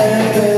and